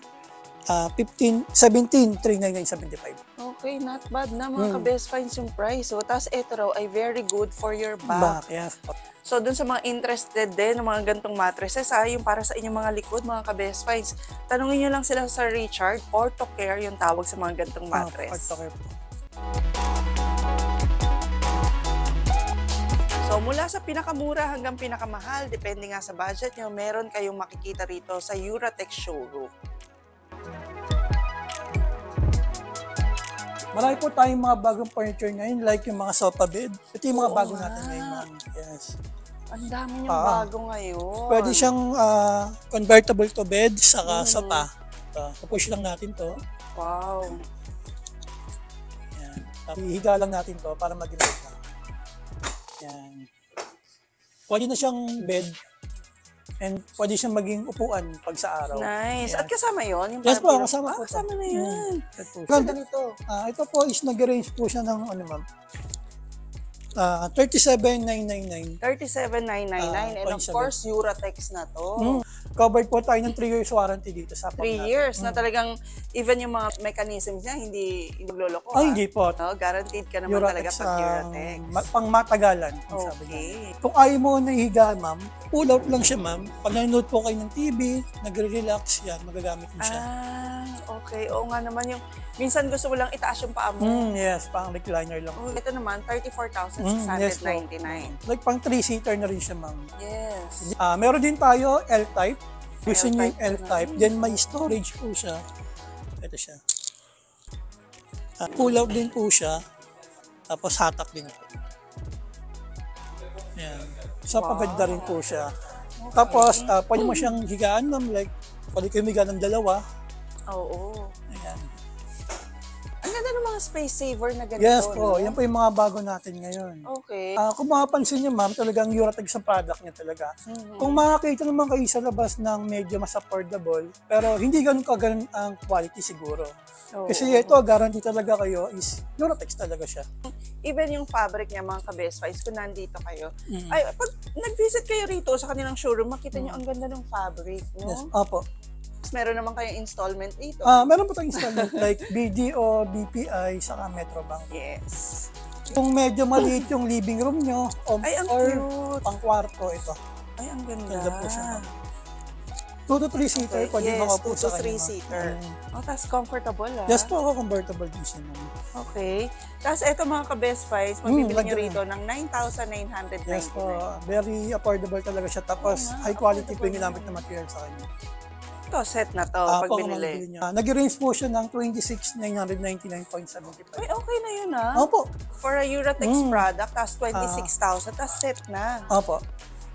ah 15, 17,399.75. Okay. Not bad na mga Hmm. ka-best finds yung price. So, tapos ito raw ay very good for your back. Back, yes. So, dun sa mga interested din ng mga gantong mattresses, ha, yung para sa inyong mga likod, mga ka-best finds, tanungin nyo lang sila sa Richard or to care yung tawag sa mga gantong Ah, mattress. Orthocare po. So mula sa pinakamura hanggang pinakamahal, depende nga sa budget nyo, meron kayong makikita rito sa Uratex showroom. Marami po tayong mga bagong furniture ngayon, like yung mga sofa bed. Ito yung mga Oo bago nga. natin ngayon, ma'am. Yes. Ang dami niyong Ah. bago ngayon. Pwede siyang ah, convertible to bed, saka Mm. sofa. Ito, pupush lang natin to. Wow. Yan. Tapos ihiga lang natin to para maging bed na. Yan. Pwede na siyang bed and pwede siyang maging upuan pag sa araw. Nice. Yan. At kasama yon yung Yes po, kasama ah, po. to. kasama na yan. Mm, ito po. Ganda nito. Ah, ito po is nag-range po siya ng ano ma'am. Ah, 37,999. 37,999. And of 0.7. course, Uratex na to. Mm. Covered po tayo ng 3 years warranty dito sa Three pag- years na Mm. talagang even yung mga mechanisms niya, hindi magloloko. Ay, ah. hindi po. No, guaranteed ka naman talaga Uratex, pag ah, Uratex. ma- pang matagalan. ang sabi niya. Okay. Kung ayaw mo nahiga, ma'am, pull out lang siya, ma'am. Pag nanonood po kayo ng TV, nagre-relax yan, magagamit mo siya. Ah, okay. Oo nga naman yung, minsan gusto mo lang itaas yung paa mo. Mm, yes, pang recliner lang. Oh, ito naman, Mm, yes po. 34,699. Like pang 3-seater na rin siya, ma'am. Yes. Ah, meron din tayo L-type. Niyo yung L-type. Then may storage po siya. Ito siya. Ah, pull out din po siya. Tapos hatak din po. Yan. So, Wow. paganda rin po siya. Tapos, ah, pwede mo siyang higaan, ma'am. Like, pwede kayo higaan ng dalawa. Oo. Ganda ng mga space saver na ganito. Yes po. no? Yan po yung mga bago natin ngayon. Okay. Ah, kung mapapansin niyo, ma'am, talagang Euratag sa product niya talaga. Mhm. Kung makakita naman kayo sa labas ng medyo mas affordable, pero hindi ganun kaganon ang quality siguro. Oo. Kasi ito, guarantee talaga kayo is Eurotex talaga siya. Even yung fabric niya, mga ka-best finds, kung nandito kayo, Mm. ay, pag nag-visit kayo rito sa kanilang showroom, makita niyo ang ganda ng fabric, no? Yes. Opo. Tapos meron naman kayong installment dito. Ah, meron po tayong installment like BDO, BPI, saka Metrobank. yes. Kung medyo maliit yung living room nyo, o, Ay, ang or cute. pang kwarto, ito. Ay, ang ganda. Ganda po siya. 2 to 3 seater, Okay, pwede yes, makaupo 2 sa to kanya. 3 seater. Mm. Oh, tapos comfortable, ah. Yes po ako, convertible din siya. ma'am. Okay. Tapos ito mga ka-best finds, Mm, mabibili nyo rito ng 9,999. Yes po, very affordable talaga siya. Tapos, nga, high quality po yung ginamit na material sa kanya. Ito, set na to, Ah, pag po, binili. niya. Ah, Nag-range po siya ng 26,999.75. Ay, okay na yun, ah. Opo. For a Uratex Mm. product, tapos 26,000, tapos set na. Opo.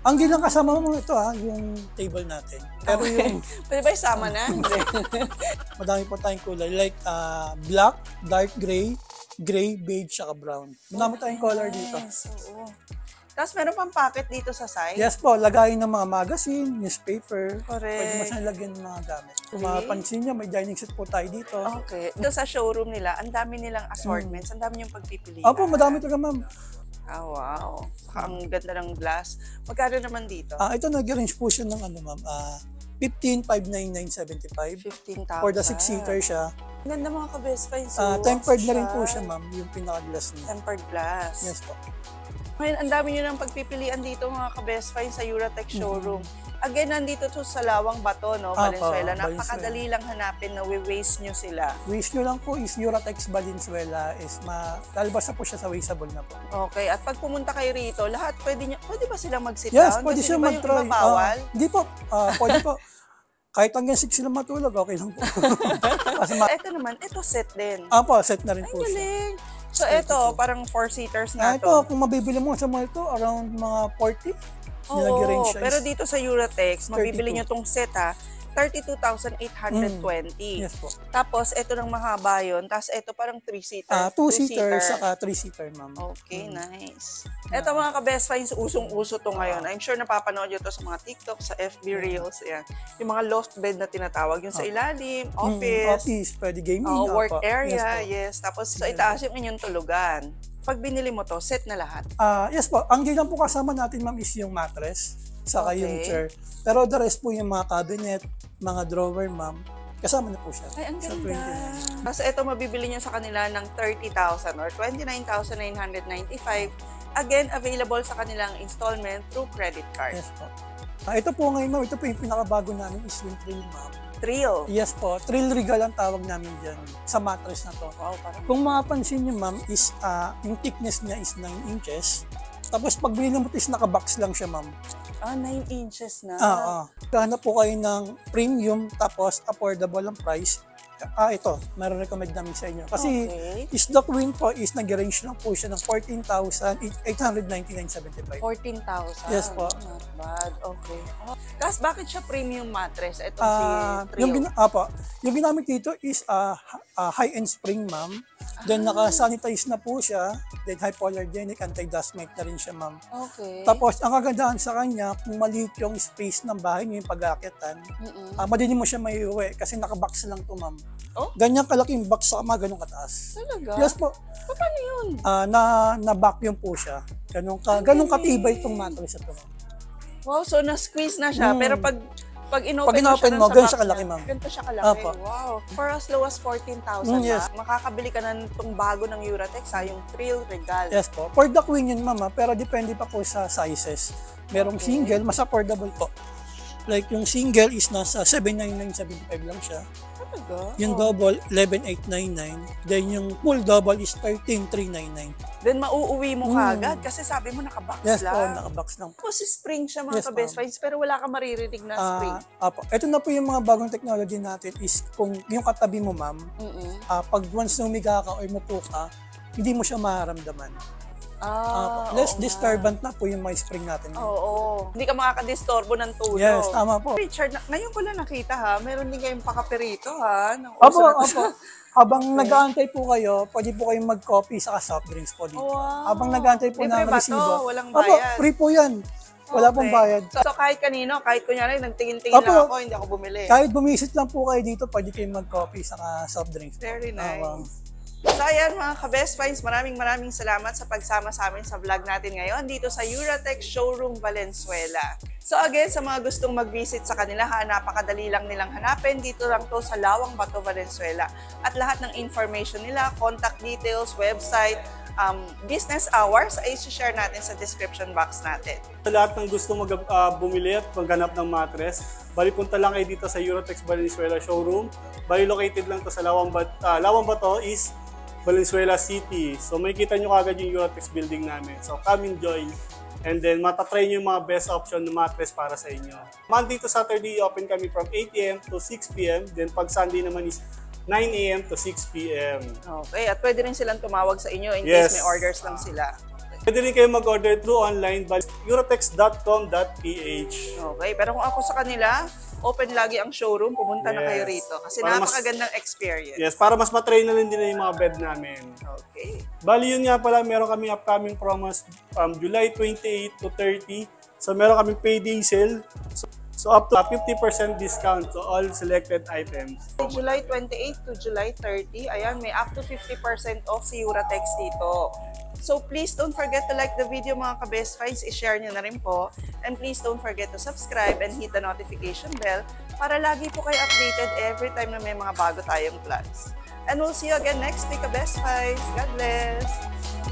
Ang gilang kasama mo ito ha, yung table natin. Pero yung Pwede ba isama na? Madami po tayong kulay like ah, black, dark gray, gray, beige, saka brown. Madami tayong color dito. Yes, oo. Tapos meron pang pocket dito sa side. Yes po, lagayin ng mga magazine, newspaper. Correct. Pwede mo siyang lagyan ng mga gamit. Kung Okay. mapapansin niyo, may dining set po tayo dito. Okay. Dito sa showroom nila, ang dami nilang assortments, ang dami yung pagpipilian. Opo, madami talaga ma'am. Ah, wow. Saka ang ganda ng glass. Magkano naman dito? Ah, ito nag-range po siya ng ano ma'am, ah 15,59975. 15,000. For the 6-seater siya. Ang Ganda mga ka-best friends. Ah, oh. tempered na rin po siya ma'am, yung pinaka-glass niya. Tempered glass. Yes po. Ngayon, ang dami nyo ng pagpipilian dito mga ka-best friends sa Uratex Mm-hmm. showroom. Again, nandito to sa Lawang Bato, no? Apa, Valenzuela. Napakadali lang hanapin na we-waste nyo sila. Wish nyo lang po is Uratex Valenzuela is ma na po siya sa Wasteable na po. Okay, at pag pumunta kayo rito, lahat pwede nyo, pwede ba sila mag-sit Yes, down? pwede siya di ba mag-try. Ah, Hindi po. Ah, pwede po. Kahit hanggang 6 sila matulog, okay lang po. Kasi ma- Ito naman, ito set din. ah, po, set na rin Ay, po siya. So, ito, parang four-seaters Ah, na ito, to. kung mabibili mo sa mall to, around mga 40. Oo, nag-range siya pero dito sa Uratex, mabibili 32. nyo tong set ha, 32,820. Yes po. Tapos, ito ng mahaba yun. Tapos, ito parang three-seater. Ah, 2-seater, two-seater. saka 3-seater, ma'am. Okay, Mm. nice. Ito mga ka-best finds, usong-uso to ngayon. I'm sure napapanood nyo to sa mga TikTok, sa FB Reels, yan. Yung mga loft bed na tinatawag, yung sa ilalim, Mm, office, office, pwede gaming. oh, work area, Yes yes. po. Tapos sa itaas yung inyong tulugan. Pag binili mo to, set na lahat. Ah, yes po. Ang gilang po kasama natin, ma'am, is yung mattress, saka yung Okay. chair. Pero the rest po yung mga cabinet, mga drawer, ma'am. Kasama na po siya. Ay, ang Sa ganda. 29. Tapos ito, mabibili nyo sa kanila ng 30,000 or 29,995. Again, available sa kanilang installment through credit card. Yes po. Ah, ito po ngayon, ma'am, ito po yung pinakabago namin is yung Trill, ma'am. Thrill. Yes po, Trill Regal ang tawag namin dyan sa mattress na to. Wow, parang Kung mapapansin nyo, ma'am, is ah, yung thickness niya is 9 inches. Tapos pag binili mo is nakabox lang siya, ma'am. ah, 9 inches na. Ah, ah. Hanap po kayo ng premium tapos affordable ang price. Ah, ito, meron recommend namin sa inyo. Kasi Okay. is the queen po is nag-range lang po siya ng 14,899.75. 14,000. Yes po. Not bad. Okay. Oh. Tapos bakit siya premium mattress? Ito Ah, si Trio. yung, gina- apa, yung ginamit dito is ha- ah, high-end spring, ma'am. Then Ah. naka-sanitize na po siya. Then hypoallergenic, anti-dust mite na rin siya, ma'am. Okay. Tapos, ang kagandahan sa kanya, kung maliit yung space ng bahay niyo, yung pag-aakyatan, Mm-mm. ah madali mo siya may uwi kasi nakabox lang to, ma'am. Oh? Ganyan kalaking box sa mga ganun kataas. Talaga? Yes po. Paano yun? Ah, na na vacuum po siya. Ganun ka, ganun katibay itong mattress ito. ma'am. Wow, so na-squeeze na siya. Mm. Pero pag pag inopen, Pag mo inopen siya mo, sa ganun siya kalaki, ma'am. Ganito siya kalaki. Apo. Wow. For as low as 14,000 Mm, yes. na, makakabili ka na itong bago ng Uratex, ha, yung Thrill Regal. Yes po. For the queen yun, mama, pero depende pa po sa sizes. Merong Okay. single, mas affordable po. Like yung single is nasa 79975 lang siya. Talaga? Yung Oh. double, 11899. Then yung full double is 13399. Then mauuwi mo Mm. kagad kasi sabi mo nakabox Yes lang. nakabox lang. Tapos spring siya mga Yes, ka-best friends, pero wala kang maririnig na spring. Ah, apo. Ito na po yung mga bagong technology natin is kung yung katabi mo, ma'am, Mm-mm. ah, pag once humiga ka or mupo ka, hindi mo siya maramdaman. Ah, Apo. less oo disturbant na po yung mga spring natin. ma'am. Oo. Hindi ka makakadistorbo ng tulog. Yes, tama po. Richard, na- ngayon ko lang nakita ha, meron din kayong pakaperito ha. Ng Opo, na- opo. Habang nag-aantay po kayo, pwede po kayong mag-coffee sa soft drinks po dito. Wow. Habang nag-aantay po Libre ng ba resibo. Walang Opo, bayad? free po yan. Wala Okay. pong bayad. So, so kahit kanino, kahit kunyari nagtingin-tingin Opo. lang ako, hindi ako bumili. Kahit bumisit lang po kayo dito, pwede kayong mag-coffee sa soft drinks. Very nice. Opo. So ayan mga ka-best finds, maraming maraming salamat sa pagsama sa amin sa vlog natin ngayon dito sa Uratex Showroom Valenzuela. So again, sa mga gustong mag-visit sa kanila, ha, napakadali lang nilang hanapin. Dito lang to sa Lawang Bato, Valenzuela. At lahat ng information nila, contact details, website, um, business hours, ay share natin sa description box natin. Sa lahat ng gusto mag, ah, bumili at maghanap ng mattress, bali punta lang kayo dito sa Eurotex Valenzuela showroom. Bali located lang to sa Lawang, Bat ah, Lawang Bato is Valenzuela City. So may kita nyo kagad yung Eurotex building namin. So come and join. And then matatry nyo yung mga best option na mattress para sa inyo. Monday to Saturday, open kami from 8 a.m. to 6 p.m. Then pag Sunday naman is 9 a.m. to 6 p.m. Okay, at pwede rin silang tumawag sa inyo in Yes. case may orders lang sila. Pwede rin kayo mag-order through online by eurotex.com.ph. Okay, pero kung ako sa kanila, open lagi ang showroom, pumunta na Yes. kayo rito. Kasi Para mas- napakagandang experience. Yes, para mas matry na rin din yung mga bed namin. Okay. Bali yun nga pala, meron kami upcoming promos um, July 28 to 30. So meron kami payday sale. So, so up to 50% discount to all selected items. July 28 to July 30, ayan, may up to 50% off si Uratex dito. So please don't forget to like the video mga ka-best finds, i-share nyo na rin po. And please don't forget to subscribe and hit the notification bell para lagi po kayo updated every time na may mga bago tayong vlogs. And we'll see you again next week, ka-best finds. God bless!